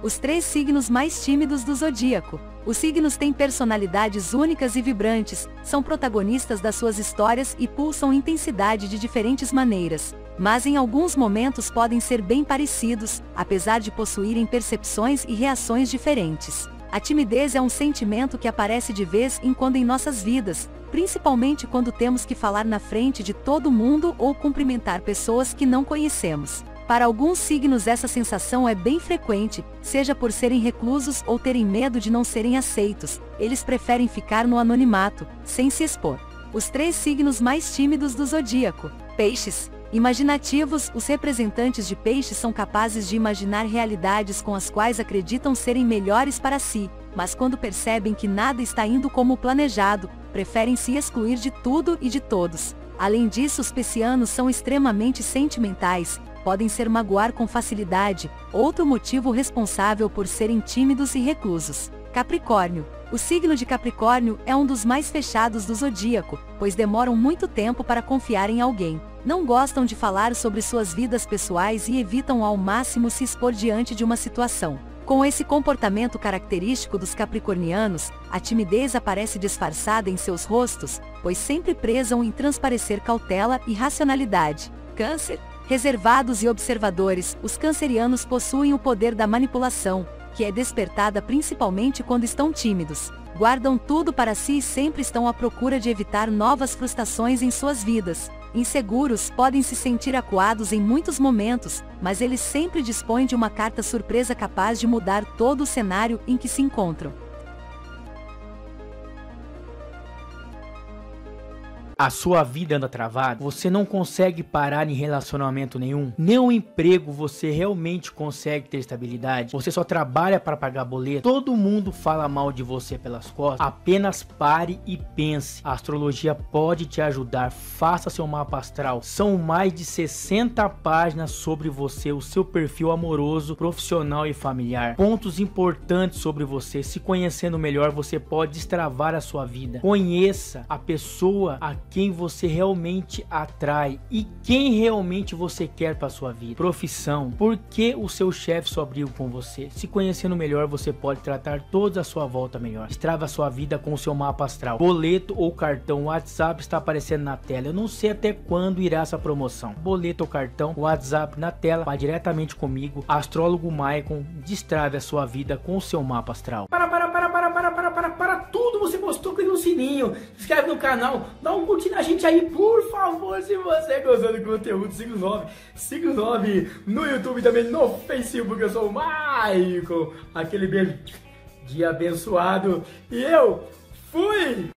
Os três signos mais tímidos do zodíaco. Os signos têm personalidades únicas e vibrantes, são protagonistas das suas histórias e pulsam intensidade de diferentes maneiras. Mas em alguns momentos podem ser bem parecidos, apesar de possuírem percepções e reações diferentes. A timidez é um sentimento que aparece de vez em quando em nossas vidas, principalmente quando temos que falar na frente de todo mundo ou cumprimentar pessoas que não conhecemos. Para alguns signos essa sensação é bem frequente, seja por serem reclusos ou terem medo de não serem aceitos, eles preferem ficar no anonimato, sem se expor. Os três signos mais tímidos do zodíaco. Peixes. Imaginativos, os representantes de peixes são capazes de imaginar realidades com as quais acreditam serem melhores para si, mas quando percebem que nada está indo como planejado, preferem se excluir de tudo e de todos. Além disso, os piscianos são extremamente sentimentais, podem ser magoar com facilidade, outro motivo responsável por serem tímidos e reclusos. Capricórnio. O signo de Capricórnio é um dos mais fechados do zodíaco, pois demoram muito tempo para confiar em alguém. Não gostam de falar sobre suas vidas pessoais e evitam ao máximo se expor diante de uma situação. Com esse comportamento característico dos capricornianos, a timidez aparece disfarçada em seus rostos, pois sempre prezam em transparecer cautela e racionalidade. Câncer. Reservados e observadores, os cancerianos possuem o poder da manipulação, que é despertada principalmente quando estão tímidos. Guardam tudo para si e sempre estão à procura de evitar novas frustrações em suas vidas. Inseguros podem se sentir acuados em muitos momentos, mas eles sempre dispõem de uma carta surpresa capaz de mudar todo o cenário em que se encontram. A sua vida anda travada, você não consegue parar em relacionamento nenhum, nenhum emprego você realmente consegue ter estabilidade, você só trabalha para pagar boleto, todo mundo fala mal de você pelas costas, apenas pare e pense. A astrologia pode te ajudar, faça seu mapa astral. São mais de 60 páginas sobre você, o seu perfil amoroso, profissional e familiar. Pontos importantes sobre você. Se conhecendo melhor, você pode destravar a sua vida. Conheça a pessoa a quem você realmente atrai e quem realmente você quer para sua vida. Profissão, por que o seu chefe só abriu com você? Se conhecendo melhor, você pode tratar toda a sua volta melhor. Estrava a sua vida com o seu mapa astral. Boleto ou cartão WhatsApp está aparecendo na tela. Eu não sei até quando irá essa promoção. Boleto ou cartão WhatsApp na tela, vá diretamente comigo, astrólogo Maicon, destrave a sua vida com o seu mapa astral. Para, para, para, para, para tudo você gostou, clica no sininho, se inscreve no canal, dá um curtir na gente aí, por favor, se você gostou do conteúdo, siga o 9, siga o 9 no YouTube também, no Facebook, eu sou o Maicon, aquele beijo de abençoado, e eu fui!